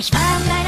Ich war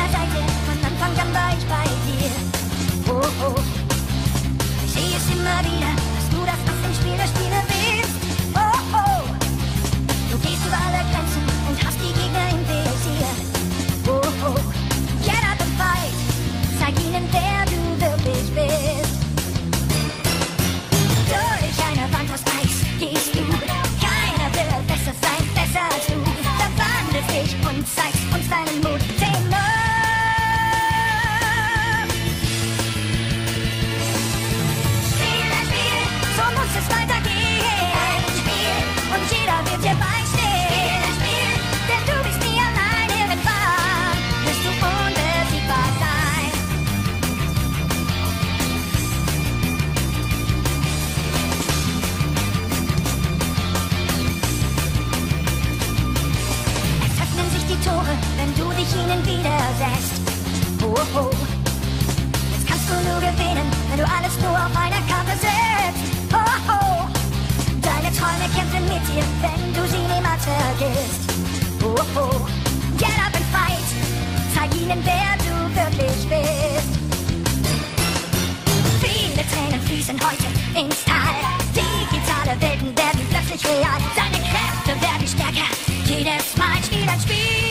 Oh, oh. Jetzt kannst du nur gewinnen, wenn du alles nur auf eine Karte setzt. Oh, oh. Deine Träume kämpfen mit dir, wenn du sie niemals vergisst. Oh, oh. Get up and fight, zeig ihnen, wer du wirklich bist. Viele Tränen fließen heute ins Tal. Digitale Welten werden plötzlich real. Deine Kräfte werden stärker. Jedes Mal spielt ein Spiel.